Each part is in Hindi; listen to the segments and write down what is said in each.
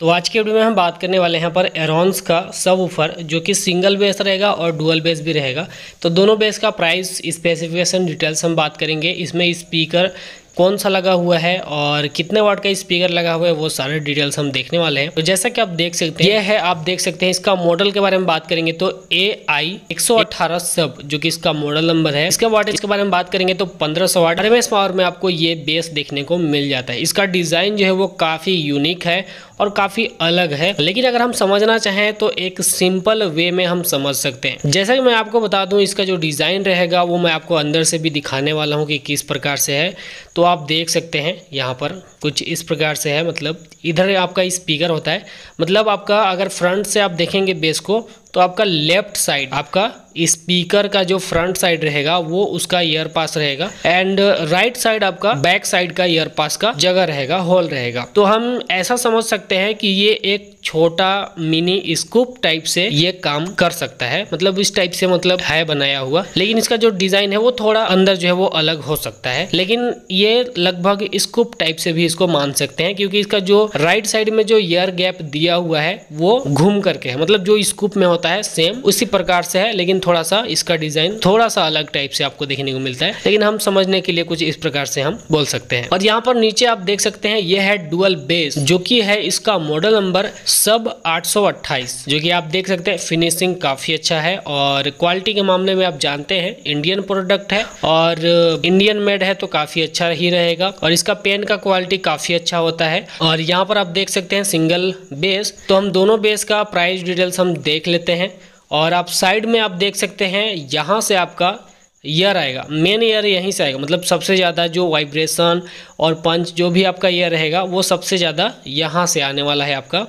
तो आज के वीडियो में हम बात करने वाले हैं पर एरॉन्स का सब ऊफर जो कि सिंगल बेस रहेगा और डुअल बेस भी रहेगा। तो दोनों बेस का प्राइस स्पेसिफिकेशन डिटेल्स हम बात करेंगे। इसमें स्पीकर कौन सा लगा हुआ है और कितने वाट का स्पीकर लगा हुआ है, वो सारे डिटेल्स हम देखने वाले हैं। तो जैसा कि आप देख सकते हैं ये है, आप देख सकते हैं इसका मॉडल के बारे में बात करेंगे तो ए आई एक सब जो कि इसका मॉडल नंबर है। इसके वाट इसके बारे में बात करेंगे तो पंद्रह सौ वाट एम पावर में आपको ये बेस देखने को मिल जाता है। इसका डिज़ाइन जो है वो काफ़ी यूनिक है और काफ़ी अलग है। लेकिन अगर हम समझना चाहें तो एक सिंपल वे में हम समझ सकते हैं। जैसा कि मैं आपको बता दूँ, इसका जो डिज़ाइन रहेगा, वो मैं आपको अंदर से भी दिखाने वाला हूँ कि किस प्रकार से है। तो आप देख सकते हैं, यहाँ पर कुछ इस प्रकार से है मतलब इधर आपका स्पीकर होता है। मतलब आपका अगर फ्रंट से आप देखेंगे बेस को तो आपका लेफ़्ट साइड आपका स्पीकर का जो फ्रंट साइड रहेगा, वो उसका ईयर पास रहेगा एंड राइट साइड आपका बैक साइड का ईयर पास का जगह रहेगा हॉल रहेगा। तो हम ऐसा समझ सकते हैं कि ये एक छोटा मिनी स्कूप टाइप से ये काम कर सकता है। मतलब इस टाइप से मतलब है, बनाया हुआ। लेकिन इसका जो डिज़ाइन है, वो थोड़ा अंदर जो है, वो अलग हो सकता है। लेकिन ये लगभग स्कूप टाइप से भी इसको मान सकते हैं, क्योंकि इसका जो राइट साइड में जो ईयर गैप दिया हुआ है, वो घूम करके है। मतलब जो स्कूप में होता है सेम उसी प्रकार से है, लेकिन थोड़ा सा इसका डिज़ाइन थोड़ा सा अलग टाइप से आपको देखने को मिलता है। लेकिन हम समझने के लिए कुछ इस प्रकार से हम बोल सकते हैं। और यहाँ पर नीचे आप देख सकते हैं ये है डुअल बेस जो कि है इसका मॉडल नंबर सब 828 जो कि आप देख सकते हैं फिनिशिंग काफ़ी अच्छा है और क्वालिटी के मामले में आप जानते हैं इंडियन प्रोडक्ट है और इंडियन मेड है तो काफ़ी अच्छा ही रहेगा और इसका पेन का क्वालिटी काफ़ी अच्छा होता है और यहाँ पर आप देख सकते हैं सिंगल बेस तो हम दोनों बेस का प्राइस डिटेल्स हम देख लेते हैं और आप साइड में आप देख सकते हैं, यहाँ से आपका ईयर आएगा। मेन ईयर यहीं से आएगा मतलब सबसे ज़्यादा जो वाइब्रेशन और पंच जो भी आपका ईयर रहेगा, वो सबसे ज़्यादा यहाँ से आने वाला है आपका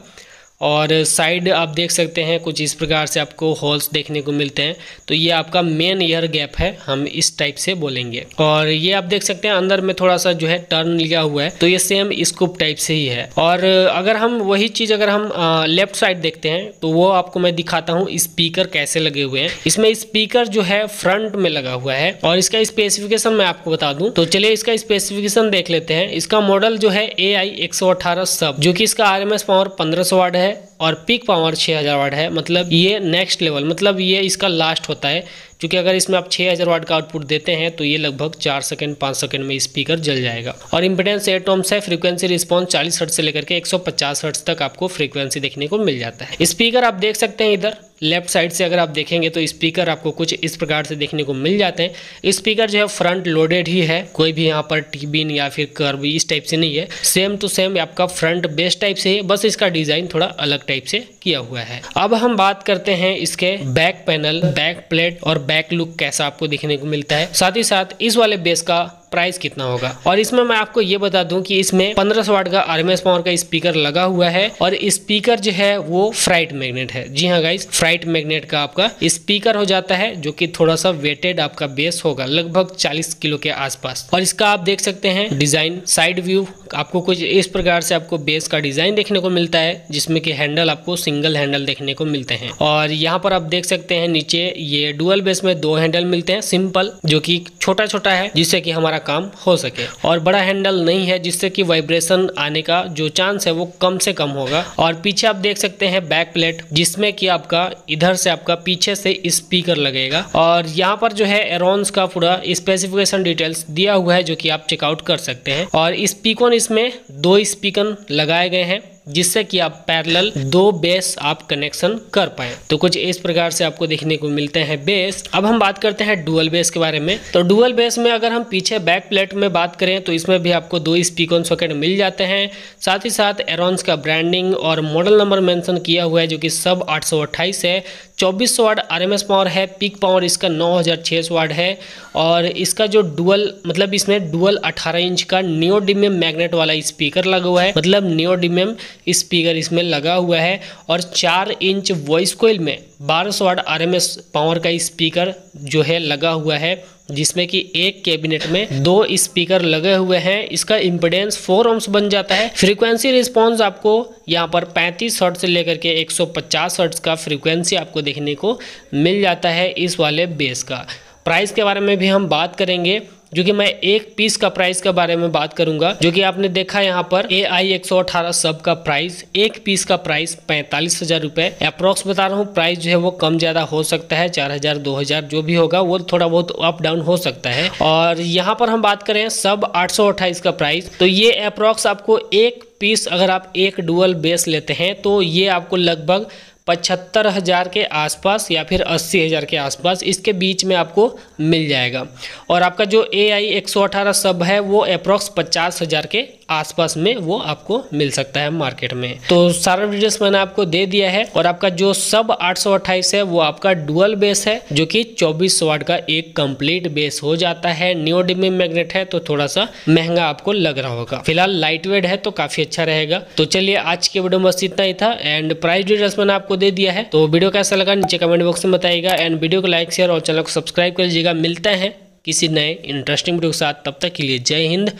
और साइड आप देख सकते हैं, कुछ इस प्रकार से आपको होल्स देखने को मिलते हैं। तो ये आपका मेन ईयर गैप है, हम इस टाइप से बोलेंगे। और ये आप देख सकते हैं, अंदर में थोड़ा सा जो है टर्न लिया हुआ है तो ये सेम स्कूप टाइप से ही है। और अगर हम वही चीज़ अगर हम लेफ़्ट साइड देखते हैं तो वो आपको मैं दिखाता हूँ स्पीकर कैसे लगे हुए हैं। इसमें स्पीकर जो है फ्रंट में लगा हुआ है, और इसका स्पेसिफिकेशन मैं आपको बता दूँ। तो चलिए इसका स्पेसिफिकेशन देख लेते हैं। इसका मॉडल जो है ए आई सब जो कि इसका आर एम एस पावर पंद्रह सौ है। है और पिक पावर 6000 वाट है मतलब ये नेक्स्ट लेवल मतलब ये इसका लास्ट होता है। क्योंकि अगर इसमें आप 6000 वाट का आउटपुट देते हैं तो ये लगभग चार सेकंड पाँच सेकंड में स्पीकर जल जाएगा। और इम्पिडेंस एट ओम्स है फ्रीक्वेंसी रिस्पॉन्स चालीस हर्ट से लेकर के 150 हर्ट्ज तक आपको फ्रीक्वेंसी देखने को मिल जाता है। स्पीकर आप देख सकते हैं इधर लेफ़्ट साइड से अगर आप देखेंगे तो स्पीकर आपको कुछ इस प्रकार से देखने को मिल जाते हैं। स्पीकर जो है फ्रंट लोडेड ही है, कोई भी यहाँ पर टीबिन या फिर कर्व इस टाइप से नहीं है। सेम टू सेम आपका फ्रंट बेस टाइप से है बस इसका डिज़ाइन थोड़ा अलग टाइप से किया हुआ है। अब हम बात करते हैं इसके बैक पैनल बैक प्लेट और बैक लुक कैसा आपको देखने को मिलता है। साथ ही साथ इस वाले बेस का प्राइस कितना होगा? और इसमें मैं आपको ये बता दूँ कि इसमें 1500 वाट का आरएमएस पावर का स्पीकर लगा हुआ है और स्पीकर जो है वो फ्राइट मैग्नेट है। जी हाँ गाइस फ्राइट मैग्नेट का आपका स्पीकर हो जाता है, जो कि थोड़ा सा वेटेड आपका बेस होगा, लगभग 40 किलो के आसपास। और इसका आप देख सकते हैं डिज़ाइन साइड व्यू आपको कुछ इस प्रकार से आपको बेस का डिज़ाइन देखने को मिलता है, जिसमें कि हैंडल आपको सिंगल हैंडल देखने को मिलते हैं। और यहाँ पर आप देख सकते हैं नीचे ये डुअल बेस में दो हैंडल मिलते हैं सिंपल जो कि छोटा छोटा है, जिससे कि हमारा काम हो सके। और बड़ा हैंडल नहीं है जिससे कि वाइब्रेशन आने का जो चांस है वो कम से कम होगा। और पीछे आप देख सकते हैं बैक प्लेट जिसमें कि आपका इधर से आपका पीछे से स्पीकर लगेगा। और यहाँ पर जो है एरोन्स का पूरा स्पेसिफिकेशन डिटेल्स दिया हुआ है जो कि आप चेकआउट कर सकते हैं। और स्पीकोन इसमें दो स्पीकर लगाए गए हैं। जिससे कि आप पैरेलल दो बेस आप कनेक्शन कर पाए। तो कुछ इस प्रकार से आपको देखने को मिलते हैं बेस अब हम बात करते हैं डुअल बेस के बारे में। तो डुअल बेस में अगर हम पीछे बैक प्लेट में बात करें तो इसमें भी आपको दो स्पीकर सॉकेट मिल जाते हैं। साथ ही साथ एरोन्स का ब्रांडिंग और मॉडल नंबर मेंशन किया हुआ है, जो कि सब आठ सौ अट्ठाइस है। चौबीस सौ watt R M S power है, पिक पावर इसका नौ हज़ार छः सौ वाट है और इसका जो डुअल मतलब इसमें डुअल 18 इंच का नियोडिमियम मैग्नेट वाला स्पीकर लगा हुआ है मतलब नियोडिमियम स्पीकर इसमें लगा हुआ है और चार इंच वॉइस कोयल में बारह सौ watt R M S power का स्पीकर जो है लगा हुआ है। जिसमें कि एक कैबिनेट में दो स्पीकर लगे हुए हैं, इसका इम्पिडेंस फोर ओम्स बन जाता है। फ्रीक्वेंसी रिस्पॉन्स आपको यहाँ पर 35 हर्ट से लेकर के 150 शर्ट का फ्रीक्वेंसी आपको देखने को मिल जाता है इस वाले बेस का। प्राइस के बारे में भी हम बात करेंगे। जो कि मैं एक पीस का प्राइस के बारे में बात करूँगा, जो कि आपने देखा यहाँ पर ए आई एक सौ अठारह सब का प्राइस एक पीस का प्राइस पैंतालीस हज़ार रुपए। अप्रोक्स बता रहा हूँ प्राइस जो है वो कम ज़्यादा हो सकता है, चार हज़ार, दो हज़ार, जो भी होगा, वो थोड़ा बहुत अप डाउन हो सकता है। और यहाँ पर हम बात करें सब आठ सौ अट्ठाईस का प्राइस तो ये अप्रोक्स आपको एक पीस अगर आप एक डुअल बेस लेते हैं तो ये आपको लगभग पचहत्तर हज़ार के आसपास या फिर अस्सी हज़ार के आसपास इसके बीच में आपको मिल जाएगा। और आपका जो ए आई एक सौ अठारह सब है, वो अप्रॉक्स पचास हज़ार के आसपास में वो आपको मिल सकता है मार्केट में। तो सारा डिटेल्स मैंने आपको दे दिया है और आपका जो सब आठ सौ अट्ठाईस है, वो आपका डुअल बेस है, जो कि चौबीस वाट का एक कंप्लीट बेस हो जाता है। न्यू डिमी मैग्नेट है तो थोड़ा सा महँगा आपको लग रहा होगा। फ़िलहाल लाइट वेट है तो काफ़ी अच्छा रहेगा। तो चलिए आज के वीडियो में बस इतना ही था एंड प्राइस डिटेल्स मैंने आपको दे दिया है। तो वीडियो कैसा लगा, नीचे कमेंट बॉक्स में बताइएगा एंड वीडियो को लाइक शेयर और चैनल को सब्सक्राइब कर लीजिएगा मिलते हैं किसी नए इंटरेस्टिंग वीडियो के साथ। तब तक के लिए जय हिंद,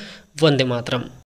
वंदे मातरम।